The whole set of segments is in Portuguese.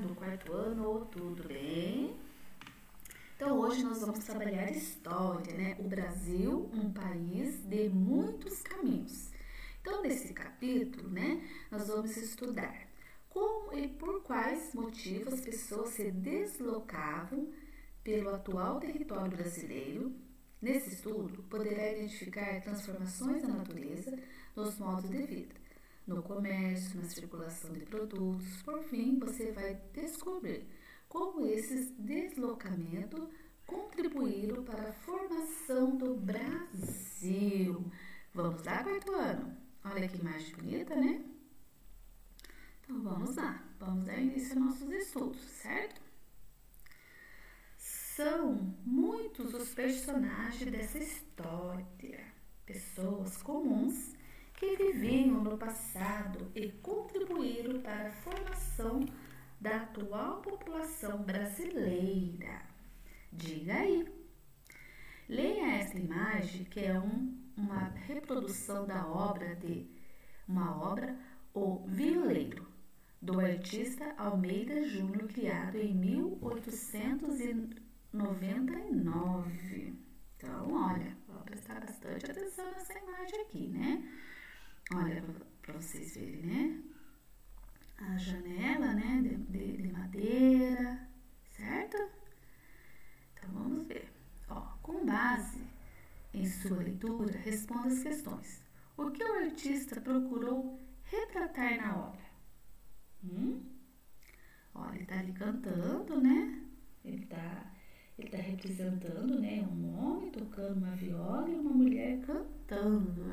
do quarto ano, tudo bem? Então hoje nós vamos trabalhar história, né? O Brasil, um país de muitos caminhos. Então nesse capítulo, né, nós vamos estudar como e por quais motivos as pessoas se deslocavam pelo atual território brasileiro. Nesse estudo, poderá identificar transformações na natureza, nos modos de vida no comércio, na circulação de produtos. Por fim, você vai descobrir como esses deslocamentos contribuíram para a formação do Brasil. Vamos lá, quarto ano? Olha que imagem bonita, né? Então vamos lá, vamos dar início aos nossos estudos, certo? São muitos os personagens dessa história, pessoas comuns viviam no passado e contribuíram para a formação da atual população brasileira. Diga aí. Leia esta imagem que é um, uma reprodução da obra de uma obra O Violeiro do artista Almeida Júnior, criado em 1899. Então, olha, vou prestar bastante atenção nessa imagem aqui, né? Olha, para vocês verem, né? A janela, né? De, de, de, madeira, certo? Então vamos ver. Ó, com base em sua leitura, responda as questões. O que o artista procurou retratar na obra? Hum? Olha, ele tá ali cantando, né? Ele tá, ele tá representando, né? Um homem tocando uma viola e uma mulher cantando?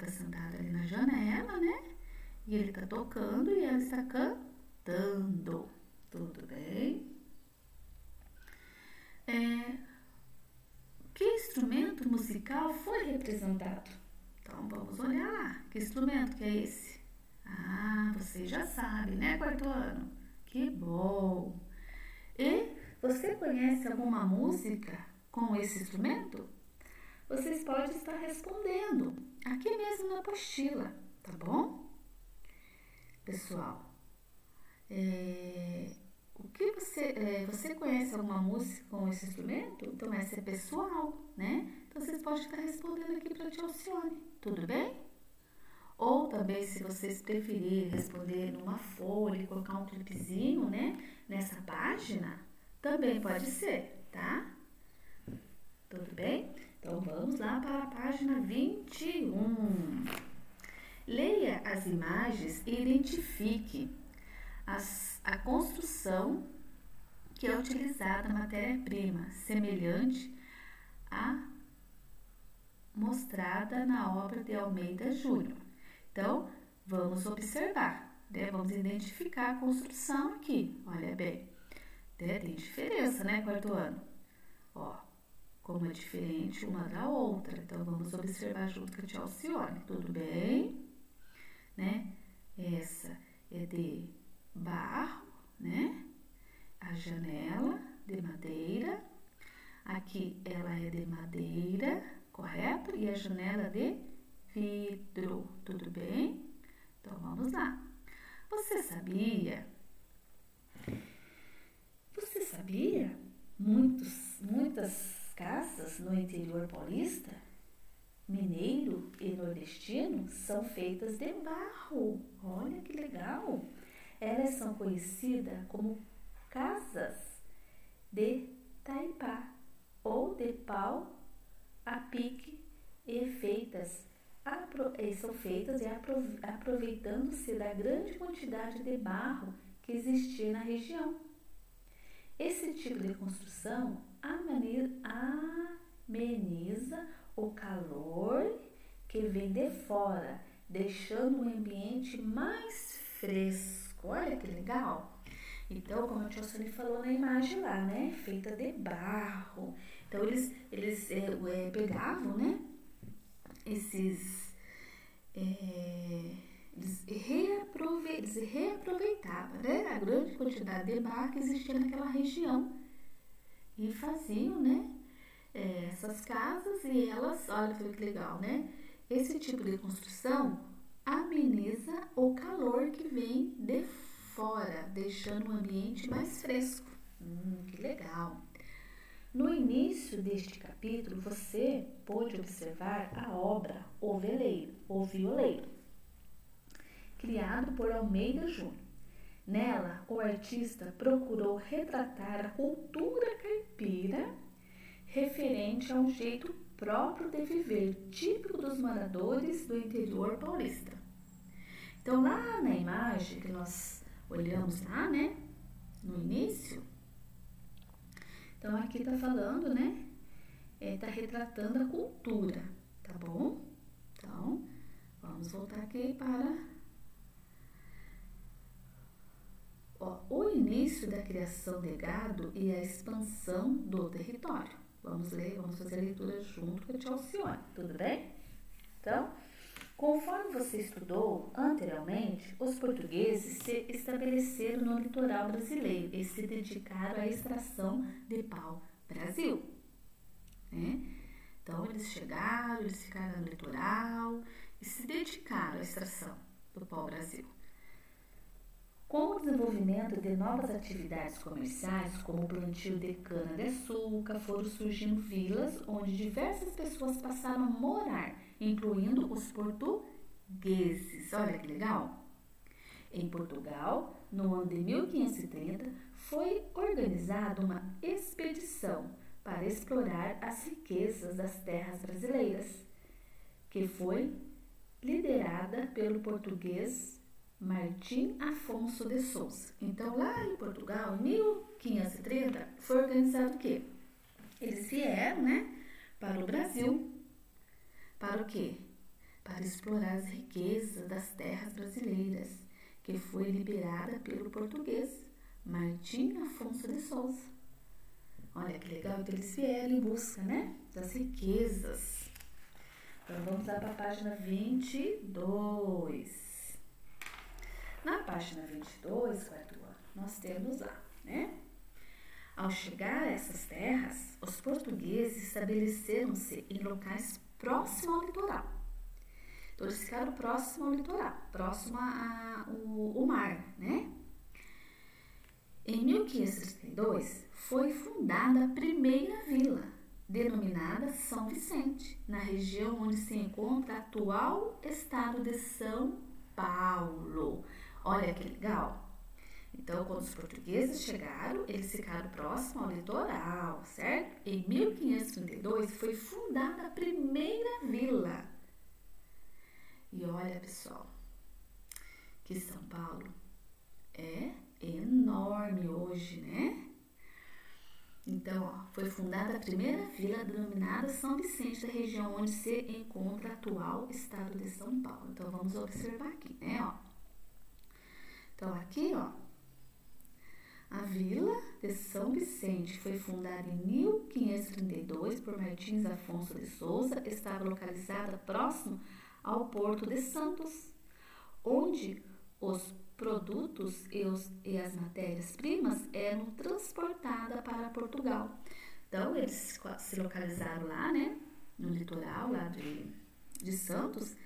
Está sentado ali na janela, né? E ele está tocando e ela está cantando. Tudo bem? É, que instrumento musical foi representado? Então vamos olhar lá. Que instrumento que é esse? Ah, você já sabe, né, quarto ano? Que bom! E você conhece alguma música com esse instrumento? Vocês podem estar respondendo aqui mesmo na apostila, tá bom? Pessoal, é, o que você, é, você conhece alguma música com esse instrumento? Então essa é pessoal, né? Então vocês podem estar respondendo aqui para a Tia Alcione, tudo bem? Ou também, se vocês preferirem responder numa folha colocar um clipezinho, né? Nessa página, também pode ser, tá? Vamos lá para a página 21. Leia as imagens e identifique as, a construção que é utilizada a matéria-prima, semelhante à mostrada na obra de Almeida Júnior. Então, vamos observar, né? vamos identificar a construção aqui. Olha bem, né? tem diferença, né, quarto ano? Como é diferente uma da outra. Então, vamos observar junto com a tia Alcione, tudo bem? Né? Essa é de barro, né? A janela de madeira. Aqui ela é de madeira, correto? E a janela de vidro, tudo bem? Então, vamos lá. Você sabia? Você sabia? Muitos, muitas no interior paulista, mineiro e nordestino, são feitas de barro. Olha que legal! Elas são conhecidas como casas de taipá ou de pau a pique e feitas são feitas e aproveitando-se da grande quantidade de barro que existia na região. Esse tipo de construção ameniza o calor que vem de fora, deixando o ambiente mais fresco. Olha que legal! Então, como a tia Sônia falou na imagem lá, né? Feita de barro. Então, eles, eles é, é, pegavam, né? Esses... É, eles, reaprove, eles reaproveitavam, né? A grande quantidade de barro que existia naquela região e faziam, né? É, essas casas e elas, olha que legal, né? Esse tipo de construção ameniza o calor que vem de fora. deixando o ambiente mais fresco. Hum, que legal! No início deste capítulo, você pôde observar a obra O Veleiro, Violeiro, criado por Almeida Júnior. Nela, o artista procurou retratar a cultura caipira referente a um jeito próprio de viver, típico dos moradores do interior paulista. Então, lá na imagem que nós olhamos lá, né, no início, então aqui tá falando, né, é, tá retratando a cultura, tá bom? Então, vamos voltar aqui para o início da criação de gado e a expansão do território. Vamos ler, vamos fazer a leitura junto com a tia Alcione, tudo bem? Então, conforme você estudou anteriormente, os portugueses se estabeleceram no litoral brasileiro e se dedicaram à extração de pau-brasil. Né? Então, eles chegaram, eles ficaram no litoral e se dedicaram à extração do pau-brasil. Com o desenvolvimento de novas atividades comerciais, como o plantio de cana-de-açúcar, foram surgindo vilas onde diversas pessoas passaram a morar, incluindo os portugueses. Olha que legal! Em Portugal, no ano de 1530, foi organizada uma expedição para explorar as riquezas das terras brasileiras, que foi liderada pelo português Martim Afonso de Souza. Então, lá em Portugal, em 1530, foi organizado o quê? Eles vieram, né, para o Brasil. Para o quê? Para explorar as riquezas das terras brasileiras, que foi liberada pelo português Martim Afonso de Souza. Olha que legal, então eles vieram em busca, né, das riquezas. Então, vamos lá para a página 22. Na página 22, quarto ano, nós temos lá, né? Ao chegar a essas terras, os portugueses estabeleceram-se em locais próximos ao litoral. Então, eles ficaram próximo ao litoral, próximo ao mar, né? Em 1532, foi fundada a primeira vila, denominada São Vicente, na região onde se encontra o atual estado de São Paulo. Olha que legal. Então, quando os portugueses chegaram, eles ficaram próximo ao litoral, certo? Em 1532 foi fundada a primeira vila. E olha, pessoal, que São Paulo é enorme hoje, né? Então, ó, foi fundada a primeira vila denominada São Vicente, da região onde se encontra o atual estado de São Paulo. Então, vamos observar aqui, né? Ó. Então, aqui, ó, a vila de São Vicente foi fundada em 1532 por Martins Afonso de Souza, estava localizada próximo ao Porto de Santos, onde os produtos e, os, e as matérias-primas eram transportadas para Portugal. Então, eles se localizaram lá, né, no litoral lá de, de Santos,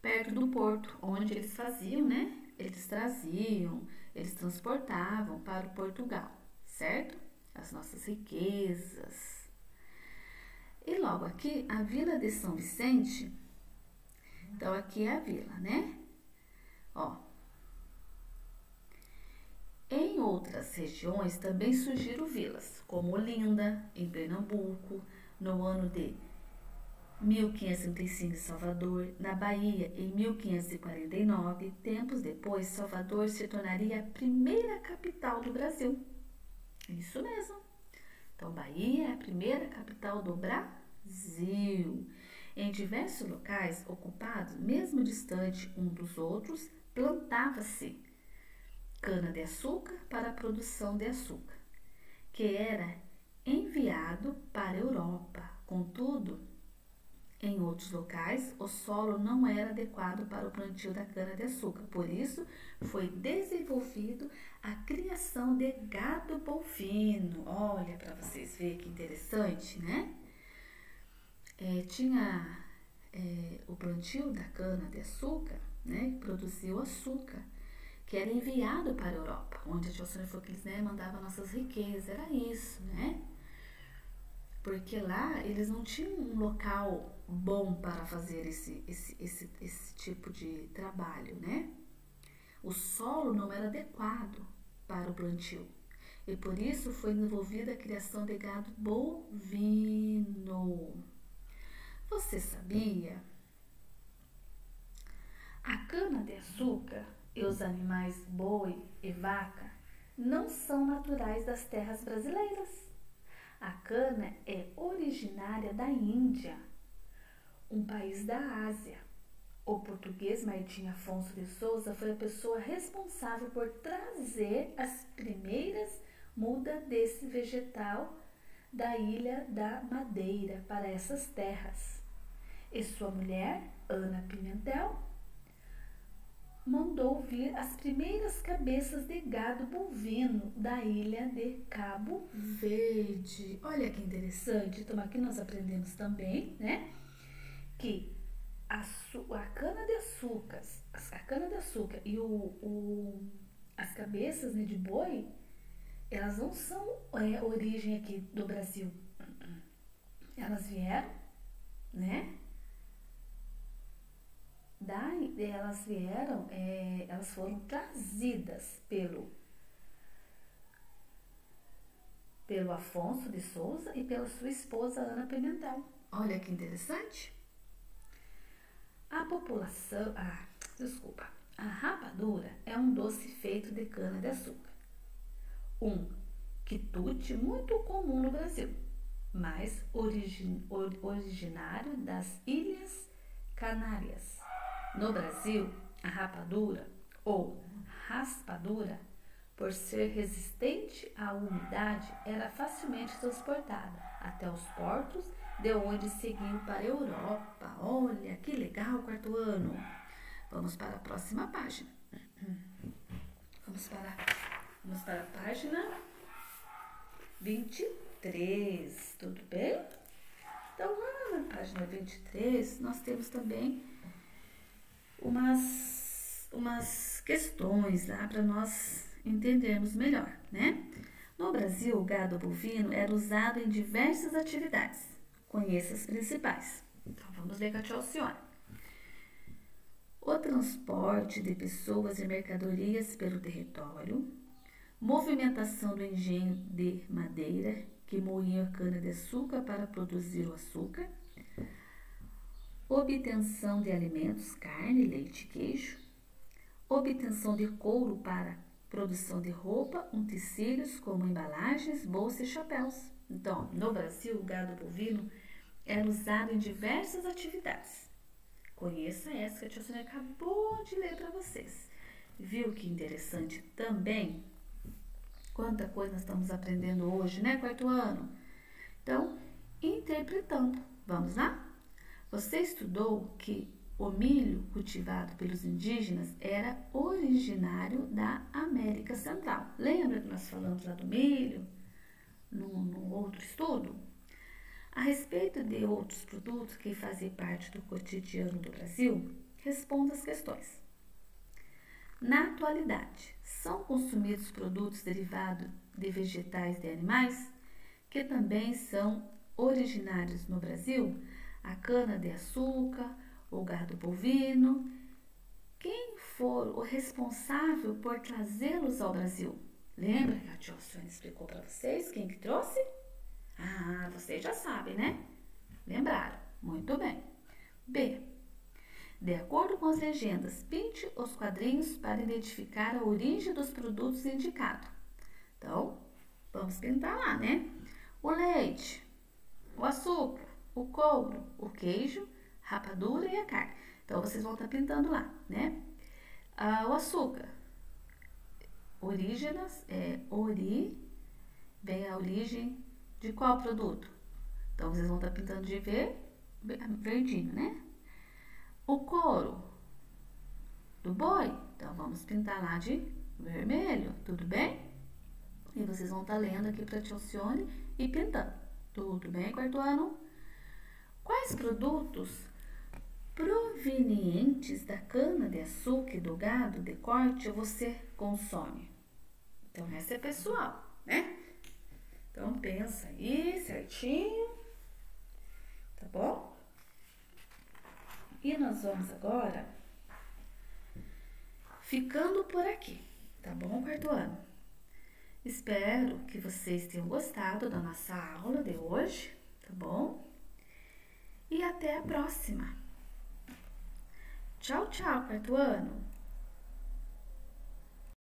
perto do porto, onde eles faziam, né, eles traziam, eles transportavam para o Portugal, certo? As nossas riquezas. E logo aqui, a Vila de São Vicente. Então, aqui é a vila, né? Ó. Em outras regiões também surgiram vilas, como Olinda, em Pernambuco, no ano de 1535 em Salvador, na Bahia em 1549. Tempos depois, Salvador se tornaria a primeira capital do Brasil. Isso mesmo. Então, Bahia é a primeira capital do Brasil. Em diversos locais ocupados, mesmo distante um dos outros, plantava-se cana-de-açúcar para a produção de açúcar, que era enviado para a Europa. Contudo, em outros locais, o solo não era adequado para o plantio da cana-de-açúcar, por isso foi desenvolvido a criação de gado bovino. Olha para vocês verem que interessante, né? É, tinha é, o plantio da cana-de-açúcar, né? Que produziu açúcar. que era enviado para a Europa, onde a que eles né, mandavam nossas riquezas, era isso, né? Porque lá eles não tinham um local bom para fazer esse, esse, esse, esse tipo de trabalho, né? O solo não era adequado para o plantio e por isso foi envolvida a criação de gado bovino. Você sabia? A cana-de-açúcar e os animais boi e vaca não são naturais das terras brasileiras. A cana é originária da Índia, um país da Ásia. O português Martim Afonso de Souza foi a pessoa responsável por trazer as primeiras mudas desse vegetal da ilha da Madeira para essas terras. E sua mulher, Ana Pimentel, mandou vir as primeiras cabeças de gado bovino da ilha de Cabo Verde. Olha que interessante. Então aqui nós aprendemos também, né, que a, a cana de açúcar, a cana de açúcar e o, o as cabeças né, de boi, elas não são é, origem aqui do Brasil. Elas vieram, né? Daí elas vieram, é, elas foram trazidas pelo pelo Afonso de Souza e pela sua esposa Ana Pimentel. Olha que interessante. A população, ah, desculpa, a rapadura é um doce feito de cana de açúcar. Um quitute muito comum no Brasil, mas origin, originário das Ilhas Canárias. No Brasil, a rapadura ou raspadura, por ser resistente à umidade, era facilmente transportada até os portos, de onde seguiu para a Europa. Olha que legal, quarto ano. Vamos para a próxima página. Vamos para, vamos para a página 23, tudo bem? Então, lá na página 23, nós temos também umas, umas questões lá para nós entendermos melhor, né? No Brasil, o gado bovino era usado em diversas atividades. Conheça as principais. Então, vamos ver com a tia Alcione. O transporte de pessoas e mercadorias pelo território, movimentação do engenho de madeira, que moía cana-de-açúcar para produzir o açúcar, obtenção de alimentos, carne, leite, queijo, obtenção de couro para produção de roupa, utensílios como embalagens, bolsas e chapéus. Então, no Brasil, o gado bovino era usado em diversas atividades. Conheça essa que a tia Sônia acabou de ler para vocês. Viu que interessante também? Quanta coisa nós estamos aprendendo hoje, né, quarto ano? Então, interpretando. Vamos lá? Você estudou que o milho cultivado pelos indígenas era originário da América Central. Lembra que nós falamos lá do milho no outro estudo? A respeito de outros produtos que fazem parte do cotidiano do Brasil, responda as questões. Na atualidade, são consumidos produtos derivados de vegetais de animais que também são originários no Brasil? A cana-de-açúcar, o gado bovino. Quem for o responsável por trazê-los ao Brasil? Lembra que a tia Alcione explicou para vocês quem que trouxe? Ah, vocês já sabem, né? Lembraram? Muito bem. B. De acordo com as legendas, pinte os quadrinhos para identificar a origem dos produtos indicados. Então, vamos pintar lá, né? O leite, o açúcar, o couro, o queijo, rapadura e a carne. Então, vocês vão estar pintando lá, né? Ah, o açúcar. Orígenas, é ori, vem a origem de qual produto? Então, vocês vão estar pintando de ver, verdinho, né? O couro do boi, então vamos pintar lá de vermelho, tudo bem? E vocês vão estar lendo aqui para Alcione e pintando. Tudo bem, quarto ano? Quais produtos provenientes da cana-de-açúcar e do gado de corte você consome? Então, essa é pessoal, né? Então, pensa aí certinho, tá bom? E nós vamos agora ficando por aqui, tá bom, quarto ano? Espero que vocês tenham gostado da nossa aula de hoje, tá bom? E até a próxima! Tchau, tchau, quarto ano!